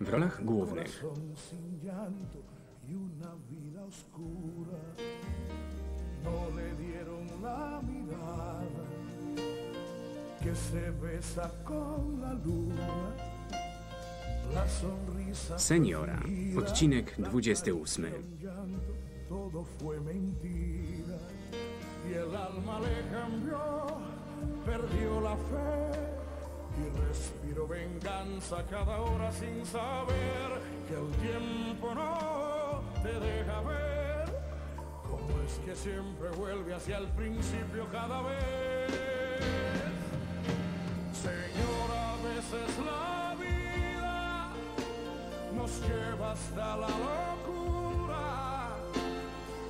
W rolach głównych y. No Seniora, odcinek 28. llanto, todo fue mentira. Y el alma le cambió, perdió la fe y respiró venganza cada hora sin saber que el tiempo no te deja ver. Cómo es que siempre vuelve hacia el principio cada vez. Señora, a veces la vida nos lleva hasta la locura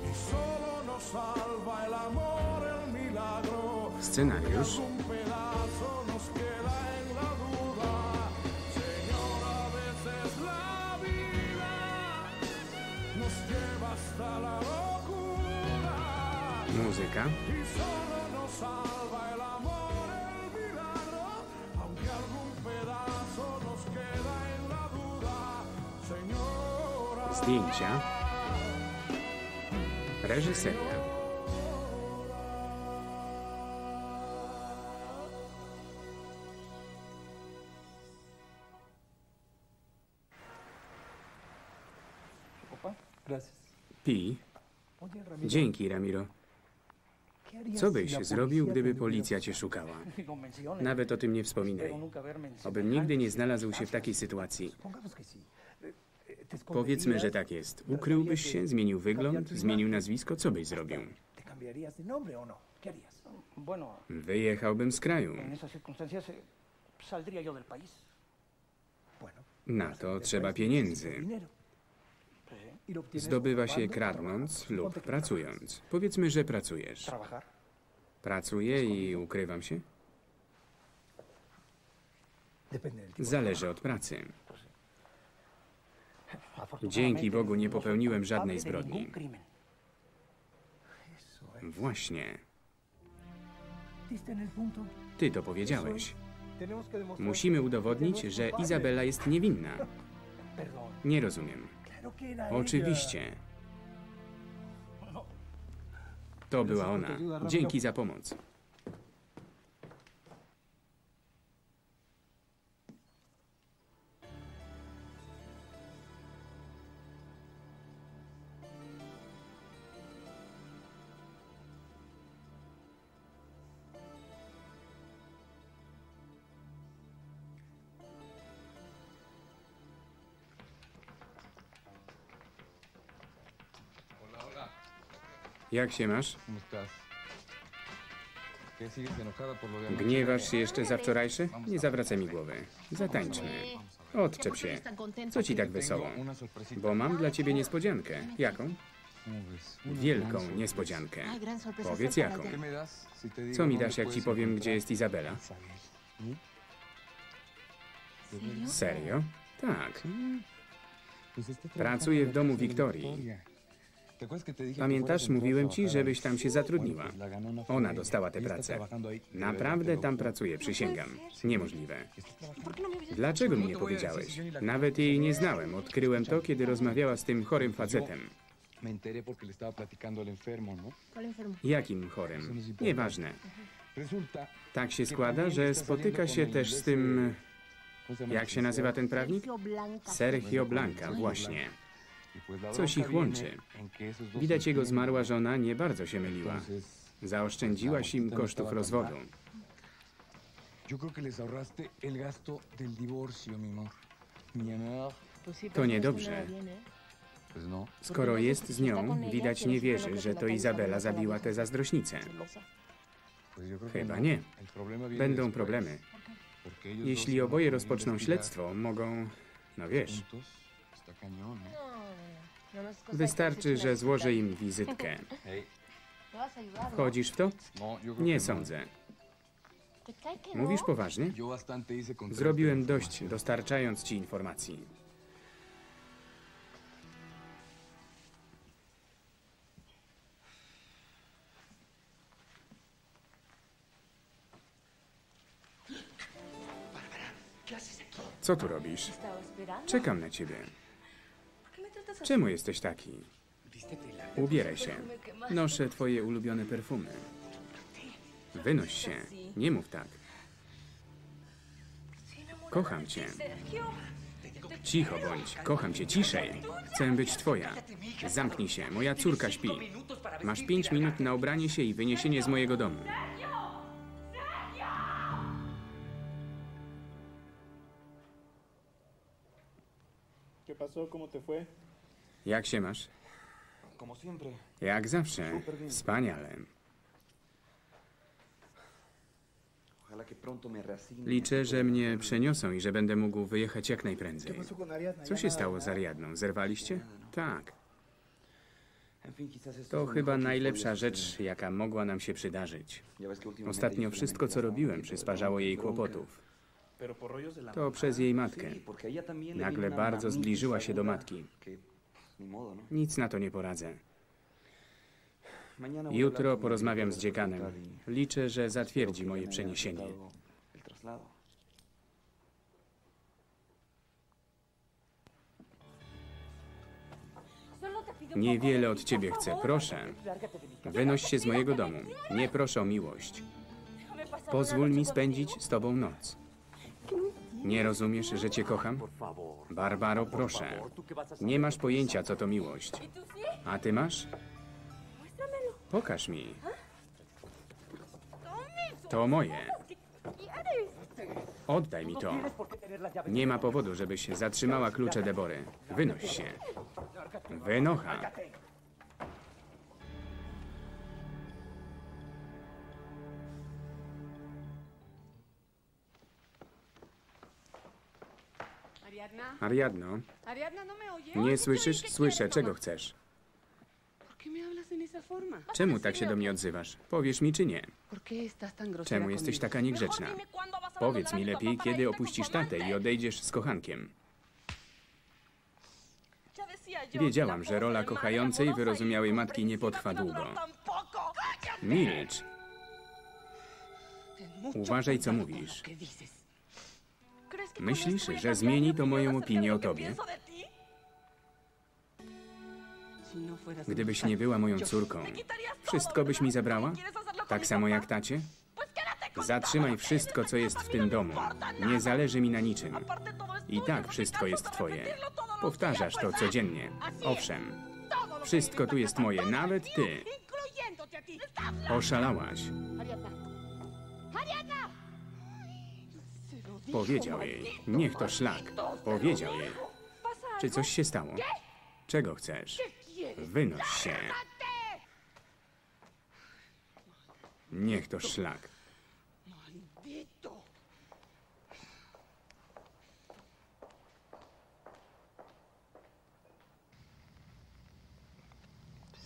y solo nos salva el amor, el milagro. Scenariusz zdjęcia, reżyseria. Pi, dzięki Ramiro. ¿qué harías Co byś zrobił, gdyby policja cię szukała? Nawet o tym nie wspominaj. Obym nigdy nie znalazł się w takiej sytuacji. Powiedzmy, że tak jest. Ukryłbyś się, zmienił wygląd, zmienił nazwisko, co byś zrobił? ¿Te cambiarías de nombre o no? Wyjechałbym z kraju. eh. Na to trzeba pieniędzy. Y Zdobywa się kradnąc lub pracując. Powiedzmy, że pracujesz. Pracuję i ukrywam się? Zależy od pracy. Dzięki Bogu nie popełniłem żadnej zbrodni. Właśnie. Ty to powiedziałeś. Musimy udowodnić, że. Izabela jest niewinna. Nie rozumiem. Oczywiście. To była ona. Dzięki za pomoc. Jak się masz? Gniewasz się jeszcze za wczorajsze? Nie zawracaj mi głowy. Zatańczmy. Odczep się. Co ci tak wesoło? Bo mam dla ciebie niespodziankę. Jaką? Wielką niespodziankę. Powiedz jaką. ya. ¿Qué me das si te digo Co mi dasz, jak ci powiem, gdzie jest Izabela? ¿Serio? Tak. Pracuję w domu Wiktorii. Pamiętasz, mówiłem ci, żebyś tam się zatrudniła. Ona dostała tę pracę. Naprawdę tam pracuje, przysięgam. Niemożliwe. Dlaczego mi nie powiedziałeś? Nawet jej nie znałem. Odkryłem to, kiedy rozmawiała z tym chorym facetem. ¿no? Jakim chorym? Nieważne. Tak się składa, że spotyka się też z tym... ¿cómo se llama Jak się nazywa ten prawnik? Sergio Blanca, właśnie. Coś ich łączy. Widać jego zmarła żona nie bardzo się myliła. Zaoszczędziłaś im kosztów rozwodu. To niedobrze. Skoro jest z nią, widać nie wierzy, że to Izabela zabiła tę zazdrośnicę. Chyba nie. Będą problemy. Jeśli oboje rozpoczną śledztwo, mogą... No wiesz, wystarczy, że złożę im wizytkę. Wchodzisz w to? No, Nie sądzę. Mówisz poważnie? Zrobiłem dość, dostarczając ci informacji. Co tu robisz? Czekam na ciebie. Czemu jesteś taki? Ubieraj się. Noszę twoje ulubione perfumy. Wynoś się. Nie mów tak. Kocham cię. Cicho bądź. Kocham cię. Ciszej. Chcę być twoja. Zamknij się. Moja córka śpi. Masz pięć minut na ubranie się i wyniesienie z mojego domu. ¿Qué pasó? ¿Cómo te fue? Jak się masz? Jak zawsze. Wspaniale. Liczę, że mnie przeniosą i że będę mógł wyjechać jak najprędzej. Co się stało z Ariadną? Zerwaliście? Tak. En fin, quizás esto To chyba najlepsza rzecz, jaka mogła nam się przydarzyć. Ostatnio wszystko, co robiłem, przysparzało jej kłopotów. To przez jej matkę. Nagle bardzo zbliżyła się do matki. ¿No? Nic na to nie poradzę. Jutro porozmawiam z dziekanem. y Liczę, że zatwierdzi moje przeniesienie. Niewiele od ciebie chcę, proszę. Wynoś się z mojego domu. Nie proszę o miłość. Pozwól mi spędzić z tobą noc. Nie rozumiesz, że cię kocham? Barbaro, proszę. Nie masz pojęcia, co to miłość. A ty masz? Pokaż mi. To moje. Oddaj mi to. Nie ma powodu, żebyś zatrzymała klucze Debory. Wynoś się. Wynocha. Ariadno, ¿no nie słyszysz? Słyszę. Czego chcesz? Czemu tak się do mnie odzywasz? Powiesz mi czy nie? ¿Por qué estás tan grosera Czemu jesteś taka niegrzeczna? Powiedz mi lepiej, kiedy opuścisz tatę i odejdziesz z kochankiem. Wiedziałam, że rola kochającej amorosa wyrozumiałej matki nie potrwa długo. no. Milcz. Uważaj, co mówisz. Myślisz, że zmieni mi to moją opinię o tobie? Gdybyś nie była moją córką, wszystko byś mi zabrała? ¿Quieres hacerlo con Tak samo jak tacie? Zatrzymaj wszystko, co jest w tym domu. Nie zależy mi na niczym. I tak wszystko jest twoje. Powtarzasz to codziennie. Owszem, wszystko tu jest moje, nawet ty. Oszalałaś. Ariadna. Powiedział jej. Niech to szlak. Powiedział jej. ¿Pasa Czy coś się stało? Czego chcesz? Wynoś się. Niech to szlak. Maldito.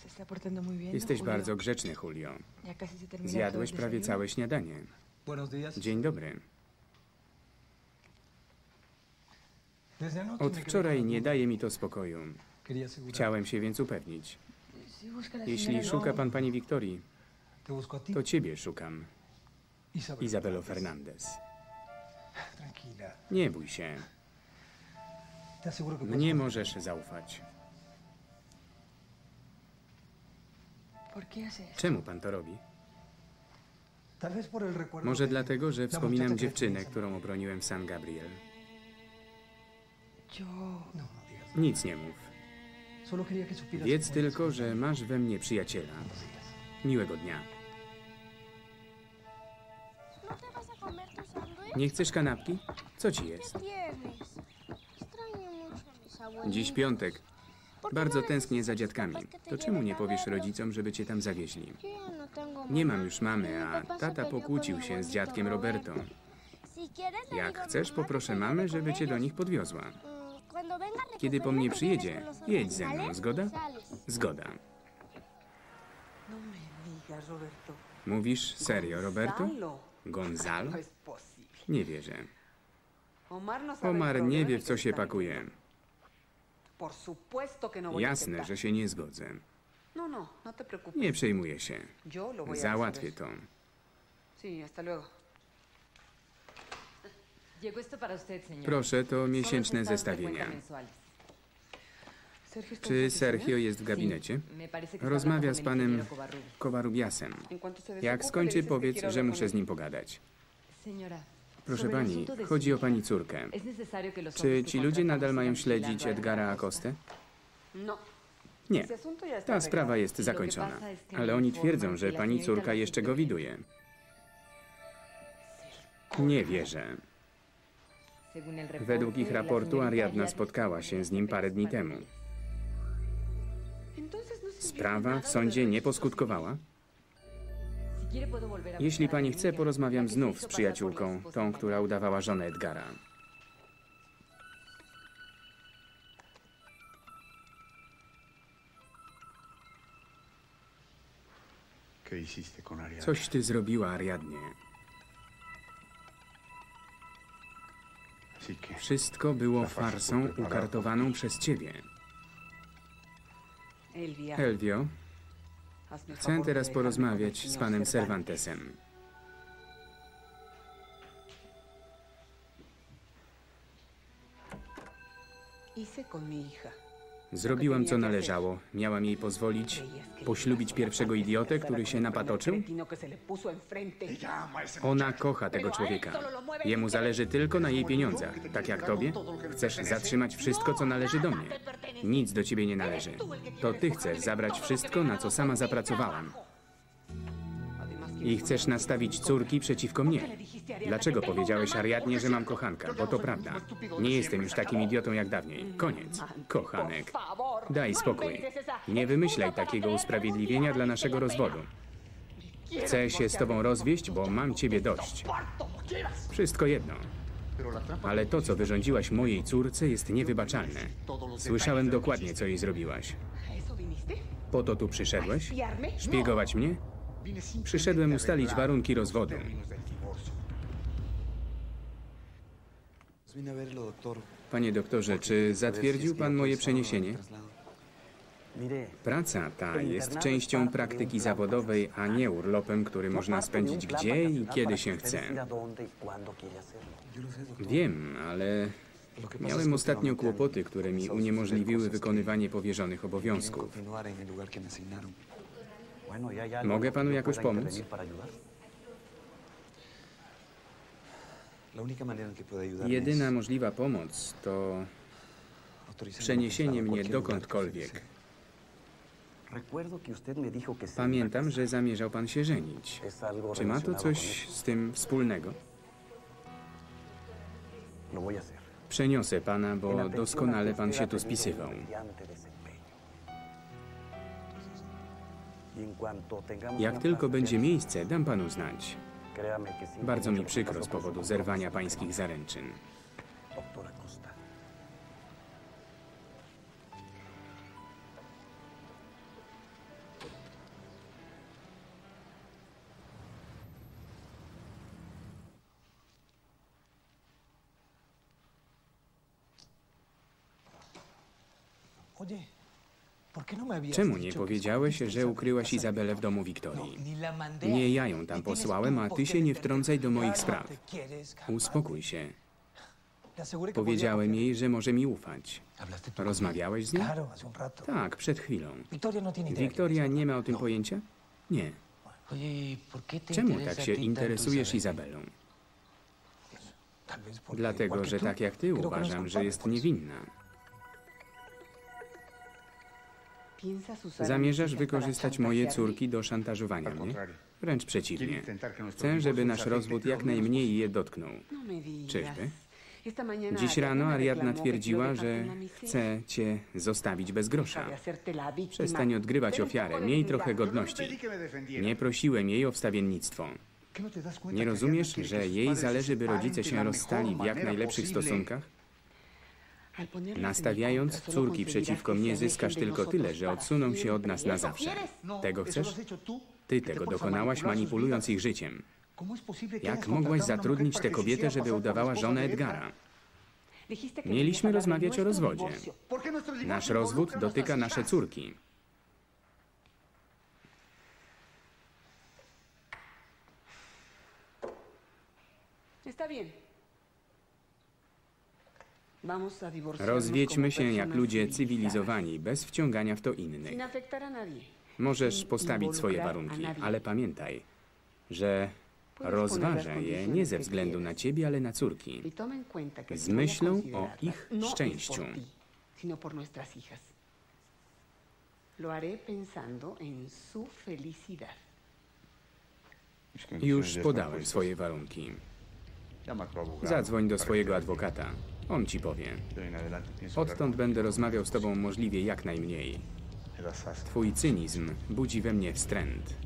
Se está portando muy bien. ¿no, Jesteś bardzo grzeczny, Julio. Zjadłeś prawie całe śniadanie. Dzień dobry. Od wczoraj nie daje mi to spokoju. Chciałem się więc upewnić. Jeśli szuka pan pani Wiktorii, to ciebie szukam. Izabelo Fernandez. Nie bój się. Mnie możesz zaufać. Czemu pan to robi? Może dlatego, że wspominam dziewczynę, którą obroniłem w San Gabriel. Nic nie mów. Wiedz tylko, że masz we mnie przyjaciela. Días. Miłego dnia. ¿No? Nie chcesz kanapki? Co ci jest? Dziś piątek. ¿Por qué Bardzo no tęsknię za dziadkami. To czemu nie powiesz rodzicom, żeby cię tam zawieźli? No Nie mam już mamy, a tata pokłócił się z dziadkiem le Jak chcesz, poproszę lleve żeby cię do nich podwiozła. Kiedy po recogerme, mnie przyjedzie, jedź ze mną, zgoda? Zgoda. No. Mówisz serio, Roberto? Gonzalo. Gonzalo? No. Nie wierzę. Omar no nie wie, w co się pakuje. Jasne, że się nie zgodzę. No, no, no. Nie przejmuję się. Załatwię to. Proszę, to miesięczne zestawienia. Czy Sergio jest w gabinecie? Rozmawia z panem. Kowarubiasem. Jak skończy, powiedz, że muszę z nim pogadać. Proszę pani, chodzi o pani córkę. Czy ci ludzie nadal mają śledzić Edgara? Acostę? No. Nie. Ta sprawa jest zakończona. es que Ale oni twierdzą, że pani córka jeszcze go widuje. Nie wierzę. Według ich raportu Ariadna spotkała się z nim parę dni temu. No Sprawa w sądzie nie poskutkowała? Jeśli pani chce, porozmawiam znów z przyjaciółką, tą, która udawała żonę Edgara. Coś ty zrobiła Ariadnie. Wszystko było farsą ukartowaną przez ciebie. Elvia, Elvio, chcę teraz porozmawiać z panem Cervantes. Cervantesem. Hice con mi hija. Zrobiłam co należało. Miałam jej pozwolić poślubić pierwszego idiotę, który się napatoczył? Ona kocha tego człowieka. Jemu zależy tylko na jej pieniądzach. Tak jak tobie? Chcesz zatrzymać wszystko, co należy do mnie. Nic do ciebie nie należy. To ty chcesz zabrać wszystko, na co sama zapracowałam. I chcesz nastawić córki przeciwko mnie. Dlaczego powiedziałeś Ariadnie, że mam kochanka? Bo to prawda. Nie jestem już takim idiotą jak dawniej. Koniec. Kochanek. Daj spokój. Nie wymyślaj takiego usprawiedliwienia dla naszego rozwodu. Chcę się z tobą rozwieść, bo mam ciebie dość. Wszystko jedno. Ale to, co wyrządziłaś mojej córce, jest niewybaczalne. Słyszałem dokładnie, co jej zrobiłaś. Po to tu przyszedłeś? Szpiegować mnie? Przyszedłem ustalić warunki rozwodu. Panie doktorze, czy zatwierdził pan moje przeniesienie? Praca ta jest częścią praktyki zawodowej, a nie urlopem, który można spędzić gdzie i kiedy się chce. Wiem, ale miałem ostatnio kłopoty, które mi uniemożliwiły wykonywanie powierzonych obowiązków. Mogę panu jakoś pomóc? Jedyna możliwa pomoc to przeniesienie mnie dokądkolwiek. Pamiętam, że zamierzał pan się żenić. Czy ma to coś z tym wspólnego? Przeniosę pana, bo doskonale pan się tu spisywał. Jak tylko będzie miejsce, dam panu znać. Bardzo mi przykro z powodu zerwania pańskich zaręczyn. Oye, Czemu nie powiedziałeś, że ukryłaś? Izabelę w domu Wiktorii? Mandé. Nie ja ją tam Y posłałem, a ty się nie wtrącaj do moich no spraw. Uspokój się. Powiedziałem jej, że może mi ufać. ¿Hablaste tú con Rozmawiałeś z nią? Tak, przed chwilą. No. Wiktoria nie ma o tym pojęcia? Nie. Oye, ¿por qué te Czemu tak się interesujesz? Izabelą? Dlatego, że tak jak ty no uważam, że jest niewinna. Zamierzasz wykorzystać moje córki do szantażowania Al mnie? Wręcz przeciwnie. Chcę, żeby nasz rozwód jak najmniej je dotknął. No. Czyżby? Dziś rano Ariadna twierdziła, że chce cię zostawić bez grosza. Przestań odgrywać ofiarę, miej trochę godności. Nie prosiłem jej o wstawiennictwo. ¿Qué no Nie que rozumiesz, że jej zależy, by rodzice się rozstali w jak najlepszych stosunkach? Al ponerlas en mi Nastawiając córki przeciwko mnie, zyskasz tylko tyle, że odsuną się od nas na ¿Eso zawsze. Tego lo chcesz? Ty tego dokonałaś, manipulując ich życiem. ¿Cómo es posible que Jak mogłaś zatrudnić tę kobietę, żeby udawała żonę? Edgara? Que Mieliśmy rozmawiać o rozwodzie. divorcio. ¿Por qué nuestro divorcio Nasz rozwód dotyka nasze córki. Está bien. Rozwiedźmy się jak ludzie cywilizowani, bez wciągania w to innych. Możesz postawić swoje warunki, ale pamiętaj, że rozważę je nie ze względu na ciebie, ale na córki. Z myślą o ich no szczęściu. Już podałem swoje warunki. Zadzwoń do swojego adwokata. On ci powie. Odtąd będę rozmawiał z tobą możliwie jak najmniej. Twój cynizm budzi we mnie wstręt.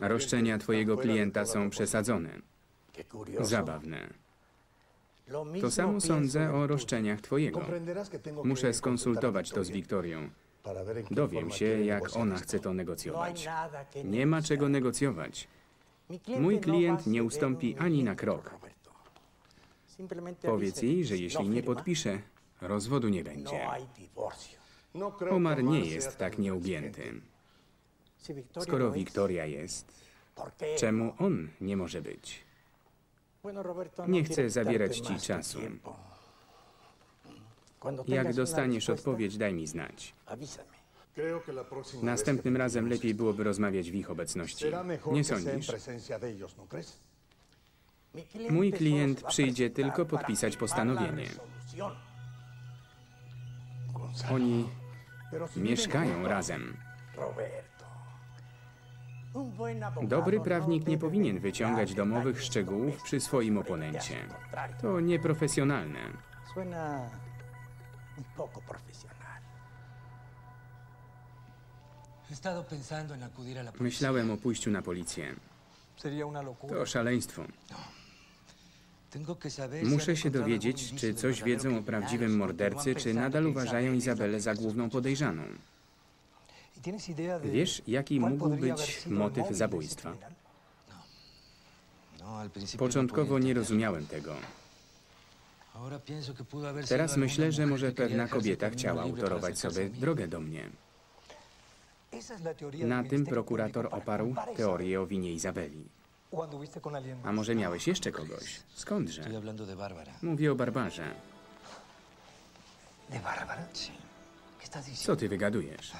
Roszczenia twojego klienta są przesadzone. Zabawne. To samo sądzę o roszczeniach twojego. Muszę skonsultować to z Wiktorią. Dowiem się, jak ona chce to negocjować. No Nie ma czego negocjować. Mój no klient nie ustąpi ani na krok. Powiedz jej, że jeśli no nie podpisze, rozwodu nie no będzie. No Omar nie jest tak nieugięty. Skoro no Wiktoria jest, ¿por qué czemu no? on nie może być? No Nie chcę zabierać ci czasu. Jak dostaniesz odpowiedź, daj mi znać. Następnym razem lepiej byłoby rozmawiać w ich obecności. Nie sądzisz? Mój klient przyjdzie tylko podpisać postanowienie. Oni mieszkają razem. Dobry prawnik nie powinien wyciągać domowych szczegółów przy swoim oponencie. To nieprofesjonalne. Poco profesional. He estado pensando en acudir a la policía. Myślałem o pójściu na policję. Sería una locura. To szaleństwo. Han Muszę się dowiedzieć, czy coś wiedzą o prawdziwym mordercy, czy nadal uważają Izabelę za główną podejrzaną. ¿Y Wiesz, jaki mógł być motyw zabójstwa? No, no Początkowo nie rozumiałem tego. Teraz myślę, że może pewna kobieta chciała utorować sobie drogę do mnie. Na tym prokurator oparł teorię o winie Izabeli. Isabel. ¿O anduviste con alguien A może miałeś jeszcze kogoś? Skądże? Mówię o Barbarze. Co ty wygadujesz?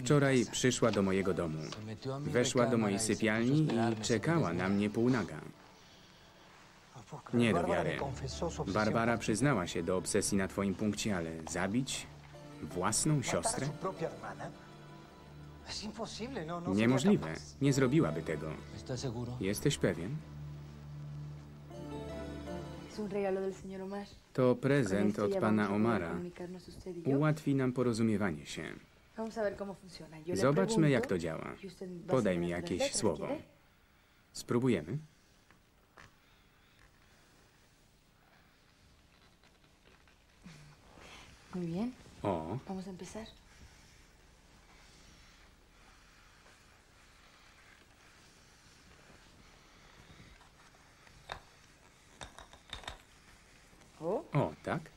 Wczoraj przyszła do mojego domu. Weszła do mojej y sypialni i czekała na mnie półnaga. Nie do wiary. Barbara przyznała się do obsesji na twoim punkcie, ale zabić własną ¿Matar a siostrę? no, no Niemożliwe. Nie zrobiłaby tego. Jesteś pewien? To prezent od pana Omara. Ułatwi nam porozumiewanie się. Zobaczmy, jak to działa. y Podaj mi jakieś słowo. Spróbujemy. Muy bien. O, Vamos a empezar. O, o, tak?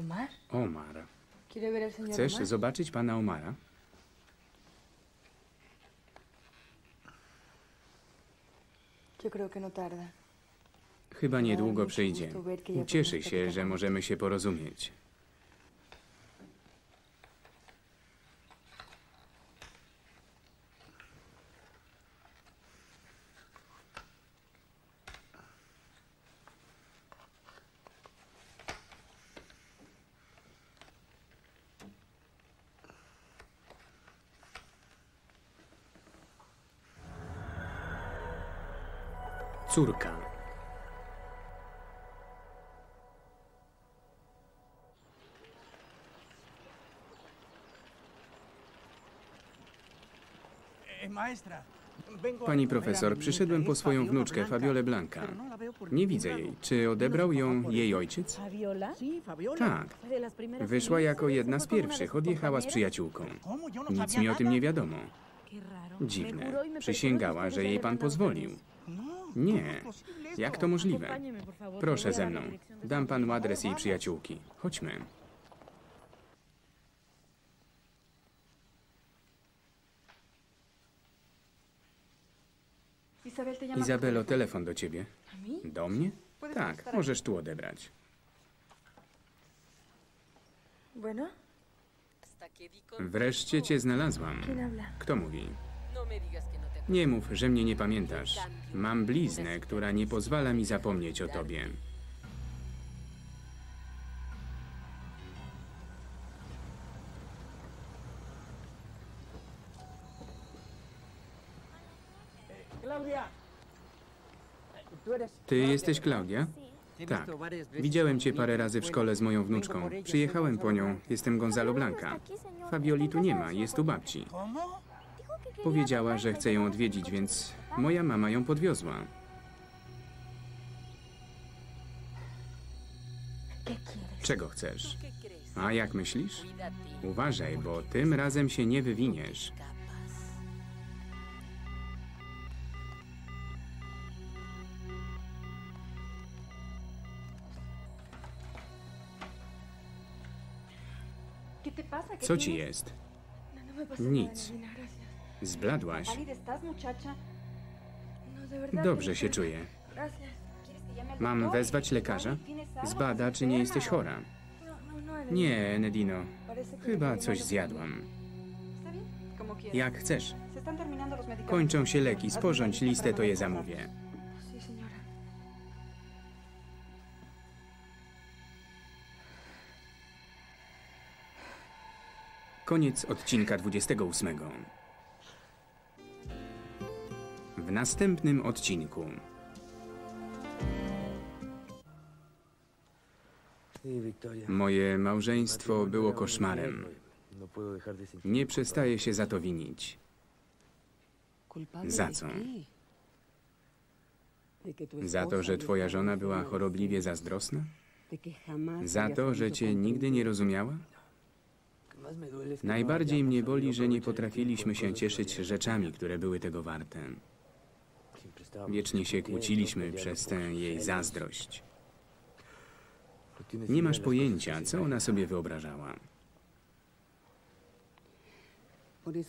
Omar. Omar. ¿Quiere ver al señor Chcesz Omar? zobaczyć pana Omara? Yo creo que no tarda. Chyba niedługo przyjdzie. Ucieszy się, że możemy się porozumieć. Córka. Pani profesor, przyszedłem po swoją wnuczkę, Fabiolę Blanca. Nie widzę jej. Czy odebrał ją jej ojciec? Tak. Wyszła jako jedna z pierwszych, odjechała z przyjaciółką. Nic mi o tym nie wiadomo. Dziwne. Przysięgała, że jej pan pozwolił. Nie. Jak to możliwe? Proszę ze mną. Dam panu adres jej przyjaciółki. Chodźmy. Izabelo, telefon do ciebie. Do mnie? Tak, możesz tu odebrać. Bueno, Wreszcie cię znalazłam. Kto mówi? Nie mów, że mnie nie pamiętasz. Mam bliznę, która nie pozwala mi zapomnieć o tobie. Ty jesteś Klaudia? Tak. Widziałem cię parę razy w szkole z moją wnuczką. Przyjechałem po nią. Jestem Gonzalo Blanca. Fabioli tu nie ma, jest u babci. Powiedziała, że chce ją odwiedzić, więc moja mama ją podwiozła. Czego chcesz? A jak myślisz? Uważaj, bo tym razem się nie wywiniesz. ¿Qué te pasa? ¿Qué Co ci jest? Nic. Zbladłaś? Dobrze się czuję. Gracias. ¿Quieres que llame al Mam wezwać lekarza? Zbada, czy nie jesteś chora. Nie, Nedino. Chyba coś zjadłam. Jak chcesz. Kończą się leki. Sporządź listę, to je zamówię. Koniec odcinka 28. W następnym odcinku. Moje małżeństwo było koszmarem. Nie przestaję się za to winić. Za co? Za to, że twoja żona była chorobliwie zazdrosna? Za to, że cię nigdy nie rozumiała? Najbardziej mnie boli, że nie potrafiliśmy się cieszyć rzeczami, które były tego warte. Wiecznie się kłóciliśmy przez tę jej zazdrość. Nie masz pojęcia, co ona sobie wyobrażała.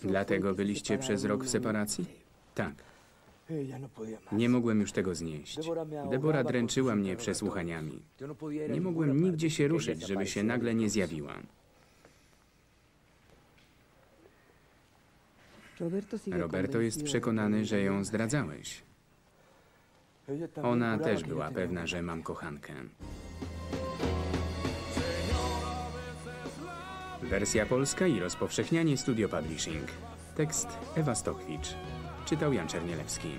Dlatego byliście przez rok w separacji? Tak. Nie mogłem już tego znieść. Debora dręczyła mnie przesłuchaniami. Nie mogłem nigdzie się ruszyć, żeby się nagle nie zjawiła. Roberto jest przekonany, że ją zdradzałeś. Ona też była pewna, że mam kochankę. Wersja polska i rozpowszechnianie Studio Publishing. Tekst Ewa Stockwicz. Czytał Jan Czernielewski.